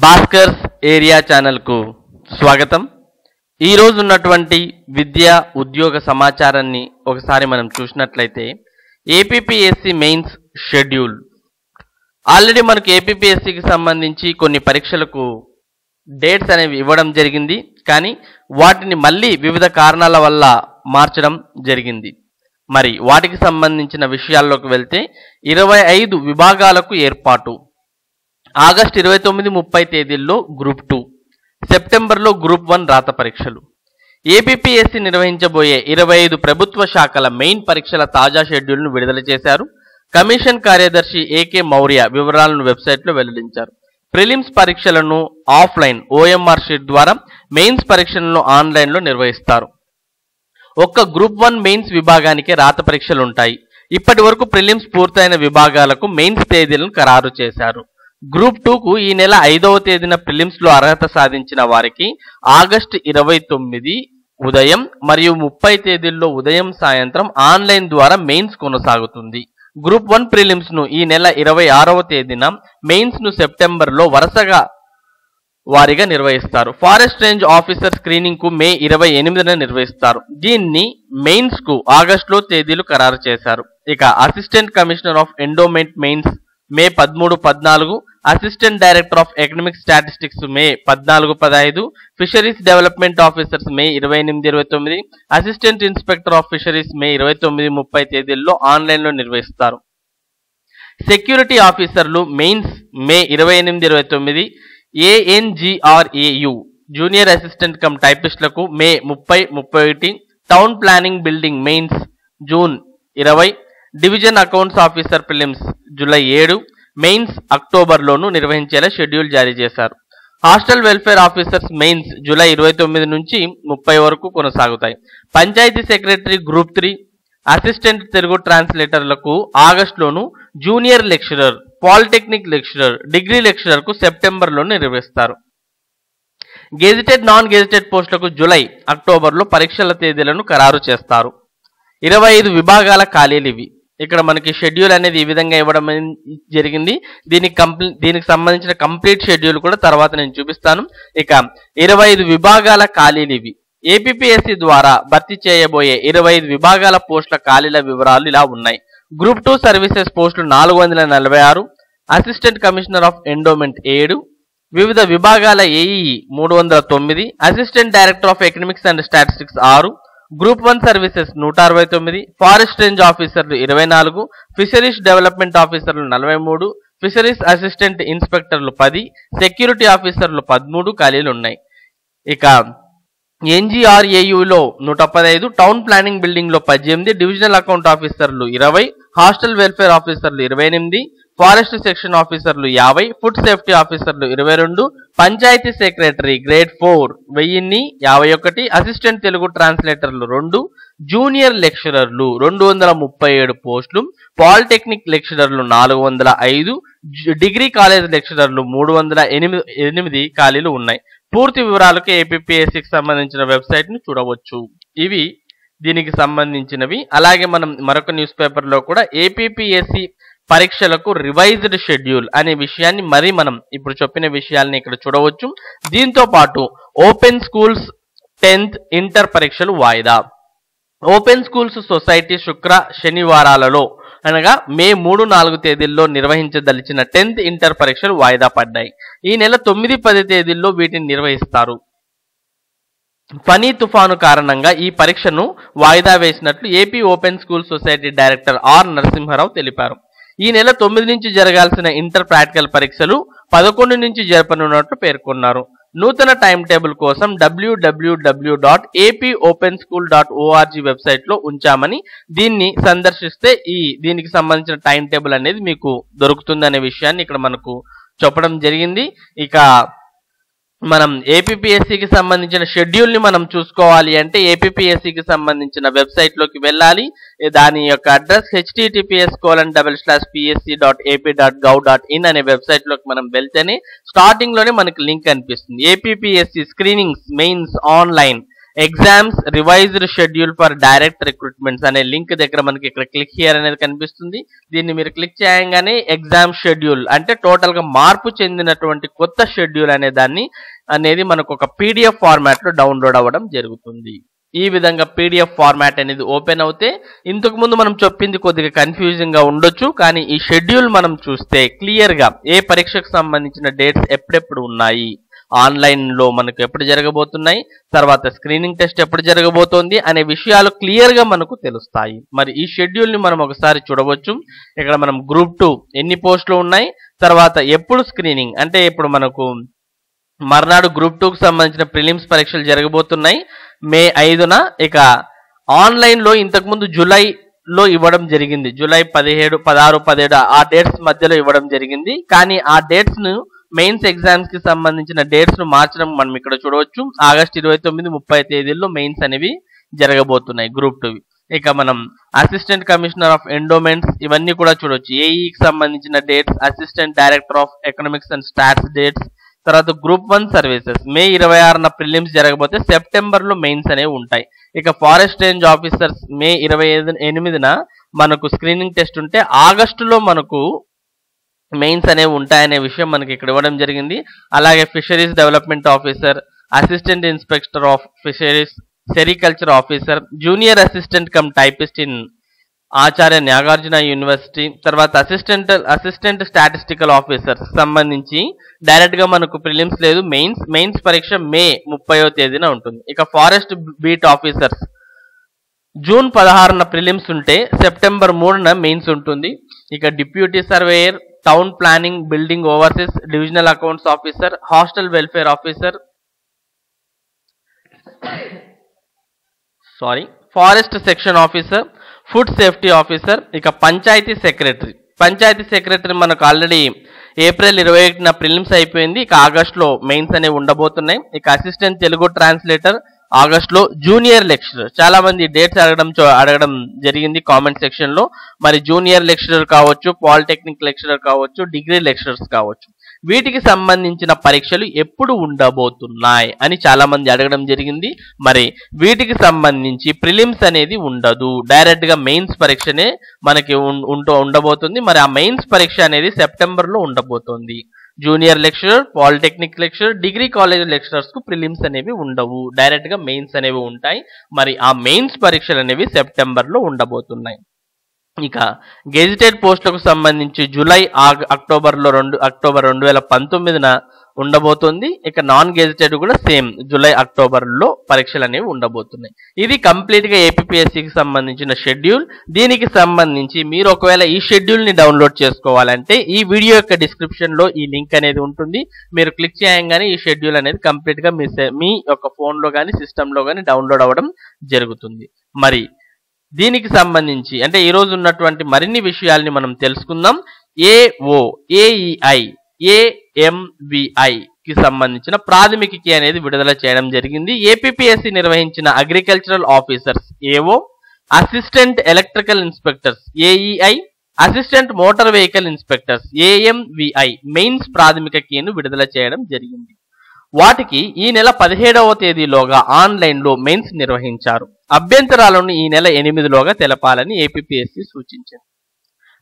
Bhaskar's area ఛానల్కు స్వాగతం. ఈరోజు ఉన్నటువంటి విద్యా ఉద్యోగ సమాచారాన్ని ఒకసారి మనం చూసినట్లయితే ఏపీపీఎస్సి మెయిన్స్ షెడ్యూల్. ఆల్రెడీ మనకు ఏపీపీఎస్సికి సంబంధించి కొన్ని పరీక్షలకు డేట్స్ అనేవి ఇవ్వడం జరిగింది కానీ వాటిని మళ్ళీ వివిధ కారణాల వల్ల మార్చడం జరిగింది. మరి వాటికి సంబంధించిన విషయాల్లోకి వెళ్తే ఇరవై ఐదు విభాగాలకు ఏర్పాటు. ఆగస్ట్ ఇరవై తొమ్మిది ముప్పై తేదీల్లో గ్రూప్ టూ. సెప్టెంబర్లో గ్రూప్ వన్ రాత పరీక్షలు. ఏపీపీఎస్సీ నిర్వహించబోయే ఇరవై ఐదు ప్రభుత్వ శాఖల మెయిన్ పరీక్షల తాజా షెడ్యూల్ను విడుదల చేశారు. కమిషన్ కార్యదర్శి ఏకే మౌర్య వివరాలను వెబ్సైట్లో వెల్లడించారు. ప్రిలిమ్స్ పరీక్షలను ఆఫ్లైన్ ఓఎంఆర్ షీట్ ద్వారా మెయిన్స్ పరీక్షలను ఆన్లైన్లో నిర్వహిస్తారు. ఒక్క గ్రూప్ వన్ మెయిన్స్ విభాగానికి రాత పరీక్షలు ఉంటాయి ఇప్పటి వరకు ప్రిలిమ్స్ పూర్తయిన విభాగాలకు మెయిన్స్ తేదీలను ఖరారు చేశారు. గ్రూప్ టూకు ఈ నెల ఐదవ తేదీన ప్రిలిమ్స్లో అర్హత సాధించిన వారికి ఆగస్టు ఇరవై తొమ్మిది ఉదయం మరియు ముప్పై తేదీల్లో ఉదయం సాయంత్రం ఆన్లైన్ ద్వారా మెయిన్స్ కొనసాగుతుంది. గ్రూప్ వన్ ప్రిలిమ్స్ను ఈ నెల ఇరవై ఆరవ తేదీన మెయిన్స్ను సెప్టెంబర్లో వరుసగా వారిగా నిర్వహిస్తారు. ఫారెస్ట్ రేంజ్ ఆఫీసర్ స్క్రీనింగ్కు మే ఇరవై ఎనిమిదిన నిర్వహిస్తారు. దీన్ని మెయిన్స్కు ఆగస్టులో తేదీలు ఖరారు చేశారు. ఇక assistant commissioner of endowment mains May పదమూడు పద్నాలుగు assistant director of economic statistics May పద్నాలుగు పదహైదు. ఫిషరీస్ డెవలప్మెంట్ ఆఫీసర్స్ మే ఇరవై ఎనిమిది ఇరవై తొమ్మిది. Assistant inspector of fisheries May ఇరవై తొమ్మిది ముప్పై తేదీల్లో ఆన్లైన్లో నిర్వహిస్తారు. సెక్యూరిటీ ఆఫీసర్లు మెయిన్స్ మే ఇరవై ఎనిమిది ఇరవై తొమ్మిది. ఏఎన్జిఆర్ఏయు జూనియర్ అసిస్టెంట్ కమ్ టైపిస్టులకు మే ముప్పై ముప్పై ఒకటి. Town planning building mains June ఇరవై. Division accounts officer prelims July ఏడు. మెయిన్స్ అక్టోబర్లోనూ నిర్వహించేలా షెడ్యూల్ జారీ చేశారు. Hostel welfare officers mains July ఇరవై తొమ్మిది నుంచి ముప్పై వరకు కొనసాగుతాయి. Panchayat secretary group three assistant Telugu ట్రాన్స్లేటర్లకు ఆగస్టులోను junior lecturer polytechnic lecturer degree లెక్చరర్కు సెప్టెంబర్లో నిర్వహిస్తారు. గెజిటెడ్ నాన్ గెజిటెడ్ పోస్టులకు జూలై అక్టోబర్లో పరీక్షల తేదీలను ఖరారు చేస్తారు. ఇరవై ఐదు విభాగాల ఖాళీలు ఇవి. ఇక్కడ మనకి షెడ్యూల్ అనేది ఈ విధంగా ఇవ్వడం జరిగింది. దీనికి కంప్లీ దీనికి సంబంధించిన కంప్లీట్ షెడ్యూల్ కూడా తర్వాత నేను చూపిస్తాను. ఇక ఇరవై ఐదు విభాగాల ఖాళీలు ఇవి ఏపీఎస్సి ద్వారా భర్తీ చేయబోయే ఇరవై ఐదు విభాగాల పోస్టుల ఖాళీల వివరాలు ఇలా ఉన్నాయి. గ్రూప్ టూ సర్వీసెస్ పోస్టులు నాలుగు వందల నలభై ఆరు అసిస్టెంట్ కమిషనర్ ఆఫ్ ఎండోమెంట్ ఏడు వివిధ విభాగాల ఏఈ మూడు వందల తొమ్మిది assistant director of economics and statistics ఆరు గ్రూప్ వన్ సర్వీసెస్ నూట అరవై తొమ్మిది ఫారెస్ట్ రేంజ్ ఆఫీసర్లు ఇరవై నాలుగు ఫిషరీస్ డెవలప్మెంట్ ఆఫీసర్లు నలభై మూడు ఫిషరీస్ అసిస్టెంట్ ఇన్స్పెక్టర్లు పది సెక్యూరిటీ ఆఫీసర్లు పదమూడు ఖాళీలు ఉన్నాయి. ఇక ఎన్జీఆర్ఏయులో నూట పదహైదు టౌన్ ప్లానింగ్ బిల్డింగ్లో పద్దెనిమిది డివిజనల్ అకౌంట్ ఆఫీసర్లు ఇరవై హాస్టల్ వెల్ఫేర్ ఆఫీసర్లు ఇరవై ఎనిమిది ఫారెస్ట్ సెక్షన్ ఆఫీసర్లు యాభై ఫుడ్ సేఫ్టీ ఆఫీసర్లు ఇరవై రెండు పంచాయతీ సెక్రటరీ గ్రేడ్ ఫోర్ వెయ్యిన్ని యాభై ఒకటి అసిస్టెంట్ తెలుగు ట్రాన్స్లేటర్లు రెండు జూనియర్ లెక్చరర్లు రెండు వందల ముప్పై ఏడు పోస్టులు పాలిటెక్నిక్ లెక్చరర్లు నాలుగు వందల ఐదు డిగ్రీ కాలేజ్ లెక్చరర్లు మూడు వందల ఎనిమిది ఎనిమిది ఖాళీలు ఉన్నాయి. పూర్తి వివరాలకు ఏపీఎస్సికి సంబంధించిన వెబ్సైట్ని చూడవచ్చు. ఇవి దీనికి సంబంధించినవి. అలాగే మనం మరొక న్యూస్ పేపర్లో కూడా ఏపీఎస్సి పరీక్షలకు రివైజ్డ్ షెడ్యూల్ అనే విషయాన్ని మరి మనం ఇప్పుడు చెప్పిన విషయాల్ని ఇక్కడ చూడవచ్చు. దీంతో పాటు ఓపెన్ స్కూల్స్ టెన్త్ ఇంటర్ పరీక్షలు వాయిదా. ఓపెన్ స్కూల్స్ సొసైటీ శుక్ర శనివారాలలో అనగా మే మూడు నాలుగు తేదీల్లో నిర్వహించదలిచిన టెన్త్ ఇంటర్ పరీక్షలు వాయిదా పడ్డాయి. ఈ నెల తొమ్మిది పది తేదీల్లో వీటిని నిర్వహిస్తారు. ఫనీ తుఫాను కారణంగా ఈ పరీక్షను వాయిదా వేసినట్లు AP open school society director R Narasimha Rao తెలిపారు. ఈ నెల తొమ్మిది నుంచి జరగాల్సిన ఇంటర్ ప్రాక్టికల్ పరీక్షలు పదకొండు నుంచి జరపనున్నట్లు పేర్కొన్నారు. నూతన టైం టేబుల్ కోసం WWW dot AP open school dot ORG వెబ్సైట్లో ఉంచామని దీన్ని సందర్శిస్తే ఈ దీనికి సంబంధించిన టైం టేబుల్ అనేది మీకు దొరుకుతుందనే విషయాన్ని ఇక్కడ మనకు చెప్పడం జరిగింది. ఇక మనం ఏపీఎస్సికి సంబంధించిన షెడ్యూల్ని మనం చూసుకోవాలి అంటే ఏపీఎస్సికి సంబంధించిన వెబ్సైట్లోకి వెళ్ళాలి. దాని యొక్క address HTTPS colon double slash PSC dot AP dot gov dot in అనే వెబ్సైట్లోకి మనం వెళ్తేనే స్టార్టింగ్లోనే మనకి లింక్ అనిపిస్తుంది. APSC screenings mains online exams revised schedule for direct recruitments అనే లింక్ దగ్గర మనకి ఇక్కడ క్లిక్ హియర్ అనేది కనిపిస్తుంది. దీన్ని మీరు క్లిక్ చేయగానే ఎగ్జామ్ షెడ్యూల్ అంటే టోటల్గా మార్పు చెందినటువంటి కొత్త షెడ్యూల్ అనే దాన్ని అనేది మనకు ఒక పీడిఎఫ్ ఫార్మాట్లో డౌన్లోడ్ అవ్వడం జరుగుతుంది. ఈ విధంగా పీడిఎఫ్ ఫార్మాట్ అనేది ఓపెన్ అవుతే ఇంతకు ముందు మనం చెప్పింది కొద్దిగా కన్ఫ్యూజింగ్గా ఉండొచ్చు కానీ ఈ షెడ్యూల్ మనం చూస్తే క్లియర్గా ఏ పరీక్షకు సంబంధించిన డేట్స్ ఎప్పుడెప్పుడు ఉన్నాయి? ఆన్లైన్లో మనకు ఎప్పుడు జరగబోతున్నాయి? తర్వాత స్క్రీనింగ్ టెస్ట్ ఎప్పుడు జరగబోతోంది? అనే విషయాలు క్లియర్గా మనకు తెలుస్తాయి. మరి ఈ షెడ్యూల్ని మనం ఒకసారి చూడవచ్చు. ఇక్కడ మనం గ్రూప్ టూ ఎన్ని పోస్టులు ఉన్నాయి? తర్వాత ఎప్పుడు స్క్రీనింగ్ అంటే ఇప్పుడు మనకు మర్నాడు గ్రూప్ టూకు సంబంధించిన ప్రిలిమ్స్ పరీక్షలు జరగబోతున్నాయి. మే ఐదున ఇక ఆన్లైన్లో ఇంతకుముందు జూలైలో ఇవ్వడం జరిగింది. జూలై పదిహేడు పదహారు పదిహేడు ఆ డేట్స్ మధ్యలో ఇవ్వడం జరిగింది. కానీ ఆ డేట్స్ను మెయిన్స్ ఎగ్జామ్స్కి సంబంధించిన డేట్స్ను మార్చడం మనం ఇక్కడ చూడవచ్చు. ఆగస్ట్ ఇరవై తొమ్మిది ముప్పై తేదీల్లో మెయిన్స్ అనేవి జరగబోతున్నాయి గ్రూప్ టూ ఇక మనం అసిస్టెంట్ కమిషనర్ ఆఫ్ ఎండోమెంట్స్ ఇవన్నీ కూడా చూడవచ్చు. ఏఈకి సంబంధించిన dates assistant director of economics and stats dates తర్వాత గ్రూప్ వన్ సర్వీసెస్. మే ఇరవై ఆరున ప్రిలిమ్స్ జరగబోతే సెప్టెంబర్లో మెయిన్స్ అనేవి ఉంటాయి. ఇక ఫారెస్ట్ రేంజ్ ఆఫీసర్స్ మే ఇరవై ఐదు ఎనిమిదిన మనకు స్క్రీనింగ్ టెస్ట్ ఉంటే ఆగస్టులో మనకు మెయిన్స్ అనేవి ఉంటాయనే విషయం మనకి ఇక్కడ ఇవ్వడం జరిగింది. అలాగే fisheries development officer assistant inspector of fisheries sericulture officer junior assistant cum typist in Acharya Nagarjuna University తర్వాత అసిస్టెంట్ అసిస్టెంట్ స్టాటిస్టికల్ ఆఫీసర్స్ సంబంధించి డైరెక్ట్గా మనకు ప్రిలిమ్స్ లేదు. మెయిన్స్ మెయిన్స్ పరీక్ష మే ముప్పయో తేదీన ఉంటుంది. ఇక ఫారెస్ట్ బీట్ ఆఫీసర్స్ జూన్ పదహారున ప్రిలిమ్స్ ఉంటే సెప్టెంబర్ మూడున మెయిన్స్ ఉంటుంది. ఇక deputy surveyor town planning building overseers divisional accounts officer hostel welfare officer sorry forest section officer food safety officer ఇక పంచాయతీ సెక్రటరీ. పంచాయతీ సెక్రటరీ మనకు ఆల్రెడీ ఏప్రిల్ ఇరవై ఒకటిన ప్రిలిమ్స్ అయిపోయింది. ఇక ఆగస్ట్లో మెయిన్స్ అనేవి ఉండబోతున్నాయి. ఇక అసిస్టెంట్ తెలుగు ట్రాన్స్లేటర్ ఆగస్టులో జూనియర్ లెక్చరర్. చాలా మంది డేట్స్ అడగడం అడగడం జరిగింది కామెంట్ సెక్షన్లో మరి జూనియర్ లెక్చరర్ కావచ్చు పాలిటెక్నిక్ లెక్చరర్ కావచ్చు డిగ్రీ లెక్చరర్స్ కావచ్చు. వీటికి సంబంధించిన పరీక్షలు ఎప్పుడు ఉండబోతున్నాయి అని చాలా మంది అడగడం జరిగింది. మరి వీటికి సంబంధించి ప్రిలిమ్స్ అనేది ఉండదు. డైరెక్ట్గా మెయిన్స్ పరీక్షనే మనకి ఉంటూ ఉండబోతుంది. మరి ఆ మెయిన్స్ పరీక్ష అనేది సెప్టెంబర్లో ఉండబోతోంది. Junior lecturer polytechnic lecturer degree college లెక్చరర్స్కు prelims అనేవి ఉండవు. డైరెక్ట్గా మెయిన్స్ అనేవి ఉంటాయి. మరి ఆ మెయిన్స్ పరీక్షలు అనేవి సెప్టెంబర్లో ఉండబోతున్నాయి. ఇక గెజిటెడ్ పోస్టులకు సంబంధించి జూలై అక్టోబర్లో రెండు అక్టోబర్ రెండు వేల పంతొమ్మిదిన ఉండబోతుంది. ఇక నాన్ గెజిటెడ్ కూడా సేమ్ జూలై అక్టోబర్లో పరీక్షలు అనేవి ఉండబోతున్నాయి. ఇది కంప్లీట్గా ఏపీఎస్సికి సంబంధించిన షెడ్యూల్. దీనికి సంబంధించి మీరు ఒకవేళ ఈ షెడ్యూల్ని డౌన్లోడ్ చేసుకోవాలంటే ఈ వీడియో యొక్క డిస్క్రిప్షన్లో ఈ లింక్ అనేది ఉంటుంది. మీరు క్లిక్ చేయగానే ఈ షెడ్యూల్ అనేది కంప్లీట్గా మీ సె- మీ యొక్క ఫోన్లో కానీ సిస్టంలో కానీ డౌన్లోడ్ అవ్వడం జరుగుతుంది. మరి దీనికి సంబంధించి అంటే ఈరోజు ఉన్నటువంటి మరిన్ని విషయాల్ని మనం తెలుసుకుందాం. ఏఓ ఏఈఐ ఏఎంవిఐ కి సంబంధించిన ప్రాథమిక కీ అనేది విడుదల చేయడం జరిగింది. ఏపీఎస్సి నిర్వహించిన agricultural officers AO assistant electrical inspectors AEI assistant motor vehicle inspectors AMVI mains ప్రాథమిక కీను విడుదల చేయడం జరిగింది. వాటికి ఈ నెల పదిహేడవ తేదీలోగా ఆన్లైన్లో మెయిన్స్ నిర్వహించారు. అభ్యంతరాలను ఈ నెల ఎనిమిదిలోగా తెలపాలని ఏపీపీఎస్సీ సూచించింది.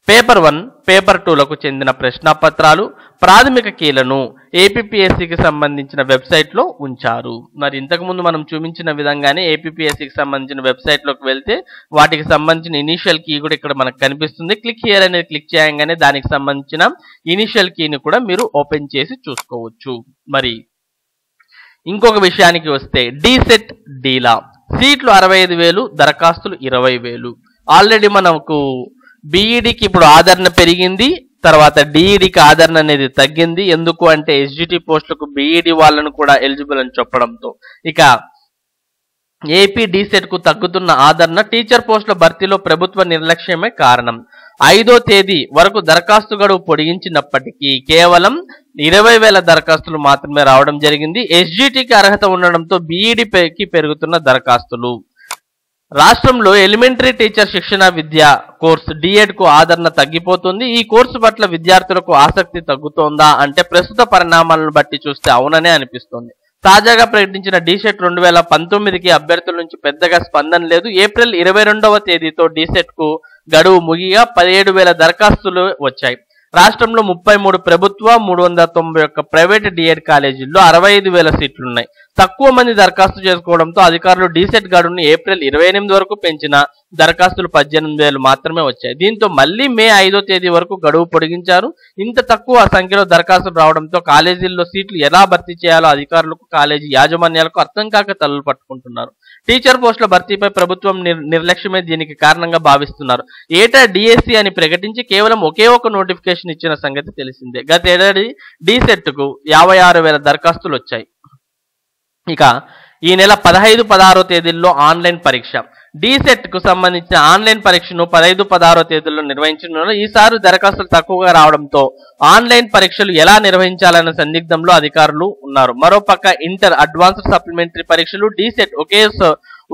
పేపర్ వన్ పేపర్ టూలకు చెందిన ప్రశ్నాపత్రాలు ప్రాథమిక కీలను ఏపీఎస్సికి సంబంధించిన వెబ్సైట్లో ఉంచారు. మరి ఇంతకుముందు మనం చూపించిన విధంగానే ఏపీఎస్సికి సంబంధించిన వెబ్సైట్లోకి వెళ్తే వాటికి సంబంధించిన ఇనిషియల్ కీ కూడా ఇక్కడ మనకు కనిపిస్తుంది. క్లిక్ హియర్ అనేది క్లిక్ చేయగానే దానికి సంబంధించిన ఇనీషియల్ కీని కూడా మీరు ఓపెన్ చేసి చూసుకోవచ్చు. మరి ఇంకొక విషయానికి వస్తే డీసెట్ డీలా. సీట్లు అరవై ఐదు వేలు దరఖాస్తులు ఇరవై వేలు. ఆల్రెడీ మనకు బీఈడికి ఇప్పుడు ఆదరణ పెరిగింది తర్వాత డిఈడికి ఆదరణ అనేది తగ్గింది. ఎందుకు అంటే ఎస్జిటి పోస్టులకు బీఈడి వాళ్ళను కూడా ఎలిజిబుల్ అని చెప్పడంతో. ఇక ఏపీ కు తగ్గుతున్న ఆదరణ టీచర్ పోస్టుల భర్తీలో ప్రభుత్వ నిర్లక్ష్యమే కారణం. ఐదో తేదీ వరకు దరఖాస్తు గడువు పొడిగించినప్పటికీ కేవలం ఇరవై వేల దరఖాస్తులు మాత్రమే రావడం జరిగింది. ఎస్జిటికి అర్హత ఉండడంతో బీఈడికి పెరుగుతున్న దరఖాస్తులు. రాష్ట్రంలో ఎలిమెంటరీ టీచర్ శిక్షణ విద్య కోర్సు డిఎడ్కు ఆదరణ తగ్గిపోతుంది. ఈ కోర్సు పట్ల విద్యార్థులకు ఆసక్తి తగ్గుతోందా అంటే ప్రస్తుత పరిణామాలను బట్టి చూస్తే అవుననే అనిపిస్తుంది. తాజాగా ప్రకటించిన డీసెట్ రెండు వేల పంతొమ్మిదికి అభ్యర్థుల నుంచి పెద్దగా స్పందన లేదు. ఏప్రిల్ ఇరవై రెండవ తేదీతో డీసెట్కు గడువు ముగిగా పదిహేడు వేల దరఖాస్తులు వచ్చాయి. రాష్ట్రంలో ముప్పై మూడు ప్రభుత్వ మూడు వందల తొంభై ఒక్క ప్రైవేట్ డిఎడ్ కాలేజీల్లో అరవై ఐదు వేల సీట్లున్నాయి. తక్కువ మంది దరఖాస్తు చేసుకోవడంతో అధికారులు డీసెట్ గడువును ఏప్రిల్ ఇరవై ఎనిమిది వరకు పెంచిన దరఖాస్తులు పద్దెనిమిది వేలు మాత్రమే వచ్చాయి. దీంతో మళ్ళీ మే ఐదో తేదీ వరకు గడువు పొడిగించారు. ఇంత తక్కువ సంఖ్యలో దరఖాస్తులు రావడంతో కాలేజీల్లో సీట్లు ఎలా భర్తీ చేయాలో అధికారులకు కాలేజీ యాజమాన్యాలకు అర్థం కాక తలలు పట్టుకుంటున్నారు. టీచర్ పోస్టుల భర్తీపై ప్రభుత్వం నిర్- నిర్లక్ష్యమే దీనికి కారణంగా భావిస్తున్నారు. ఏటా డిఎస్సి అని ప్రకటించి కేవలం ఒకే ఒక నోటిఫికేషన్ ఇచ్చిన సంగతి తెలిసిందే. గతేడాది డీసెట్కు కు యాభై ఆరు వేల దరఖాస్తులు వచ్చాయి. ఇక ఈ నెల పదహైదు పదహారో తేదీల్లో ఆన్లైన్ పరీక్ష. డీసెట్కు సంబంధించిన ఆన్లైన్ పరీక్షను పదహైదు పదహారో తేదీల్లో నిర్వహించనున్నారు. ఈసారి దరఖాస్తులు తక్కువగా రావడంతో ఆన్లైన్ పరీక్షలు ఎలా నిర్వహించాలన్న సందిగ్ధంలో అధికారులు ఉన్నారు. మరోపక్క ఇంటర్ అడ్వాన్స్డ్ సప్లిమెంటరీ పరీక్షలు డీసెట్ ఒకే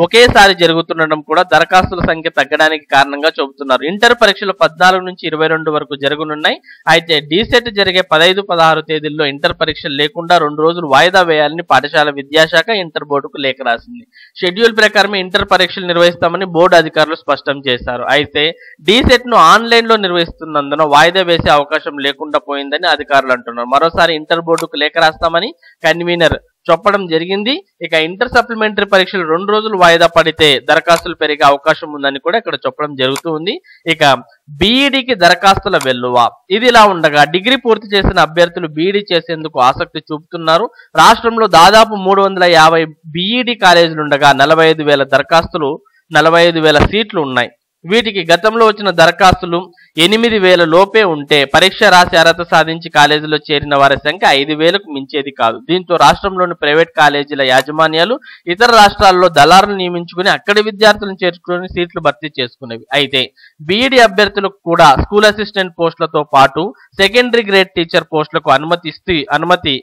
ఒకేసారి జరుగుతుండడం కూడా దరఖాస్తుల సంఖ్య తగ్గడానికి కారణంగా చెబుతున్నారు. ఇంటర్ పరీక్షలు పద్నాలుగు నుంచి ఇరవై రెండు వరకు జరగనున్నాయి. అయితే డీసెట్ జరిగే పదహైదు పదహారు తేదీల్లో ఇంటర్ పరీక్షలు లేకుండా రెండు రోజులు వాయిదా వేయాలని పాఠశాల విద్యాశాఖ ఇంటర్ బోర్డుకు లేఖ రాసింది. షెడ్యూల్ ప్రకారమే ఇంటర్ పరీక్షలు నిర్వహిస్తామని బోర్డు అధికారులు స్పష్టం చేశారు. అయితే డీసెట్ను ఆన్లైన్లో నిర్వహిస్తున్నందున వాయిదా వేసే అవకాశం లేకుండా పోయిందని అధికారులు అంటున్నారు. మరోసారి ఇంటర్ బోర్డుకు లేఖ రాస్తామని కన్వీనర్ చెప్పడం జరిగింది. ఇక ఇంటర్ సప్లిమెంటరీ పరీక్షలు రెండు రోజులు వాయిదా పడితే దరఖాస్తులు పెరిగే అవకాశం ఉందని కూడా ఇక్కడ చెప్పడం జరుగుతూ ఉంది. ఇక బీఈడికి దరఖాస్తుల వెల్లువ. ఇది ఇలా ఉండగా డిగ్రీ పూర్తి చేసిన అభ్యర్థులు బీఈడి చేసేందుకు ఆసక్తి చూపుతున్నారు. రాష్ట్రంలో దాదాపు మూడు వందల యాభై బీఈడి కాలేజీలు ఉండగా నలభై ఐదు వేల దరఖాస్తులు నలభై ఐదు వేల సీట్లు ఉన్నాయి. వీటికి గతంలో వచ్చిన దరఖాస్తులు ఎనిమిది వేల లోపే ఉంటే పరీక్ష రాసి అర్హత సాధించి కాలేజీలో చేరిన వారి సంఖ్య ఐదు వేలకు మించేది కాదు. దీంతో రాష్ట్రంలోని ప్రైవేట్ కాలేజీల యాజమాన్యాలు ఇతర రాష్ట్రాల్లో దళారులు నియమించుకుని అక్కడి విద్యార్థులను చేర్చుకుని సీట్లు భర్తీ చేసుకునేవి. అయితే బీఈడి అభ్యర్థులకు కూడా స్కూల్ అసిస్టెంట్ పోస్టులతో పాటు సెకండరీ గ్రేడ్ టీచర్ పోస్టులకు అనుమతి ఇస్తూ అనుమతి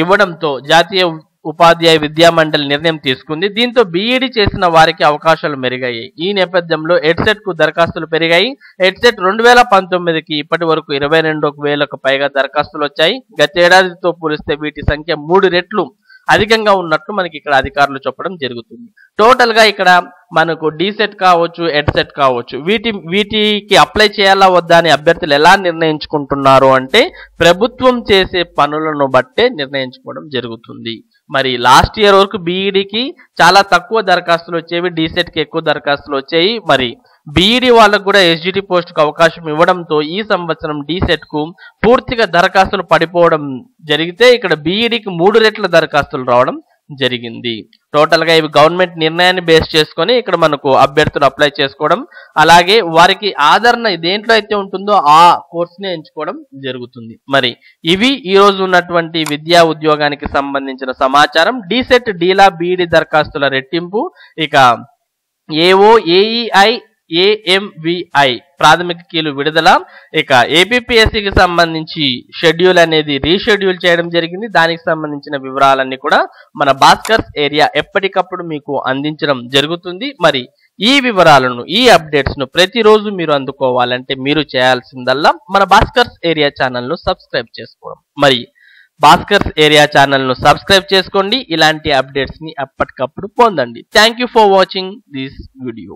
ఇవ్వడంతో జాతీయ ఉపాధ్యాయ విద్యా మండలి నిర్ణయం తీసుకుంది. దీంతో బీఈడి చేసిన వారికి అవకాశాలు మెరుగాయి ఈ నేపథ్యంలో ఎడ్సెట్కు దరఖాస్తులు పెరిగాయి. ఎడ్సెట్ రెండు వేల పంతొమ్మిదికి ఇప్పటి వరకు ఇరవై రెండు వేలకు పైగా దరఖాస్తులు వచ్చాయి. గతేడాదితో పోలిస్తే వీటి సంఖ్య మూడు రెట్లు అధికంగా ఉన్నట్లు మనకి ఇక్కడ అధికారులు చెప్పడం జరుగుతుంది. టోటల్గా ఇక్కడ మనకు డీసెట్ కావచ్చు ఎడ్సెట్ కావచ్చు. వీటి వీటికి అప్లై చేయాలా వద్దా అని అభ్యర్థులు ఎలా నిర్ణయించుకుంటున్నారు అంటే ప్రభుత్వం చేసే పనులను బట్టే నిర్ణయించుకోవడం జరుగుతుంది. మరి లాస్ట్ ఇయర్ వరకు బీఈడికి చాలా తక్కువ దరఖాస్తులు వచ్చేవి డీసెట్కి ఎక్కువ దరఖాస్తులు వచ్చాయి. మరి బీఈడి వాళ్ళకు కూడా ఎస్జిటి పోస్టుకు అవకాశం ఇవ్వడంతో ఈ సంవత్సరం డీసెట్కు పూర్తిగా దరఖాస్తులు పడిపోవడం జరిగితే ఇక్కడ బీఈడికి మూడు రెట్ల దరఖాస్తులు రావడం జరిగింది. టోటల్గా ఇవి గవర్నమెంట్ నిర్ణయాన్ని బేస్ చేసుకొని ఇక్కడ మనకు అభ్యర్థులు అప్లై చేసుకోవడం అలాగే వారికి ఆదరణ దేంట్లో అయితే ఉంటుందో ఆ కోర్సునే ఎంచుకోవడం జరుగుతుంది. మరి ఇవి ఈ రోజు ఉన్నటువంటి విద్యా ఉద్యోగానికి సంబంధించిన సమాచారం. డీసెట్ డీలా బీఈడి దరఖాస్తుల రెట్టింపు ఇక ఏఓ ఏఈఐ ఏఎంవిఐ ప్రాథమిక కీలు విడుదల. ఇక ఏపీఎస్సికి సంబంధించి షెడ్యూల్ అనేది రీషెడ్యూల్ చేయడం జరిగింది. దానికి సంబంధించిన వివరాలన్నీ కూడా మన భాస్కర్స్ ఏరియా ఎప్పటికప్పుడు మీకు అందించడం జరుగుతుంది. మరి ఈ వివరాలను ఈ అప్డేట్స్ను ప్రతిరోజు మీరు అందుకోవాలంటే మీరు చేయాల్సిందల్లా మన భాస్కర్స్ ఏరియా ఛానల్ను సబ్స్క్రైబ్ చేసుకోవడం. మరి భాస్కర్స్ ఏరియా ఛానల్ను సబ్స్క్రైబ్ చేసుకోండి. ఇలాంటి అప్డేట్స్ని ఎప్పటికప్పుడు పొందండి. Thank you for watching this video